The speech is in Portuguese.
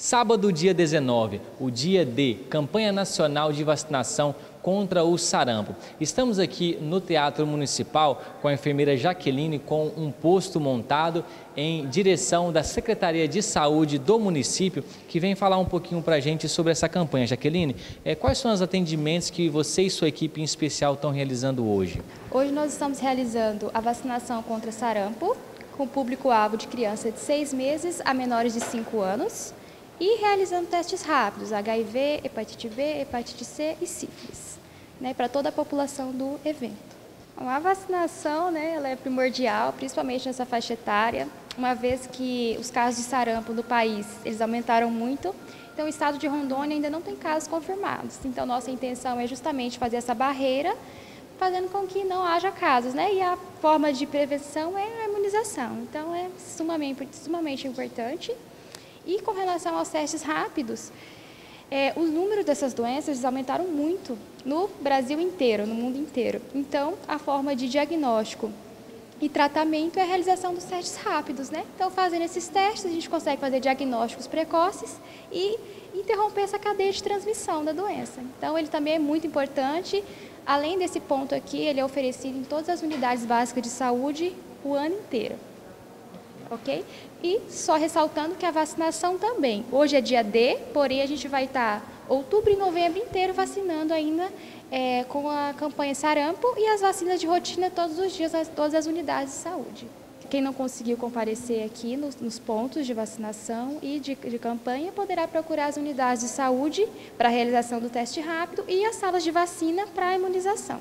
Sábado, dia 19, o dia D, Campanha Nacional de Vacinação contra o sarampo. Estamos aqui no Teatro Municipal com a enfermeira Jaqueline com um posto montado em direção da Secretaria de Saúde do município, que vem falar um pouquinho para a gente sobre essa campanha. Jaqueline, é, quais são os atendimentos que você e sua equipe em especial estão realizando hoje? Hoje nós estamos realizando a vacinação contra sarampo com público-alvo de criança de seis meses a menores de 5 anos e realizando testes rápidos, HIV, hepatite B, hepatite C e sífilis, né, para toda a população do evento. A vacinação né, ela é primordial, principalmente nessa faixa etária, uma vez que os casos de sarampo no país eles aumentaram muito, então o estado de Rondônia ainda não tem casos confirmados. Então nossa intenção é justamente fazer essa barreira, fazendo com que não haja casos, né? E a forma de prevenção é a imunização. Então é sumamente, sumamente importante e com relação aos testes rápidos, é, o número dessas doenças aumentaram muito no Brasil inteiro, no mundo inteiro. Então, a forma de diagnóstico e tratamento é a realização dos testes rápidos, né? Então, fazendo esses testes, a gente consegue fazer diagnósticos precoces e interromper essa cadeia de transmissão da doença. Então, ele também é muito importante. Além desse ponto aqui, ele é oferecido em todas as unidades básicas de saúde o ano inteiro ok? E só ressaltando que a vacinação também. Hoje é dia D, porém a gente vai estar outubro e novembro inteiro vacinando ainda é, com a campanha sarampo e as vacinas de rotina todos os dias, as, todas as unidades de saúde. Quem não conseguiu comparecer aqui nos, nos pontos de vacinação e de, de, campanha poderá procurar as unidades de saúde para a realização do teste rápido e as salas de vacina para a imunização.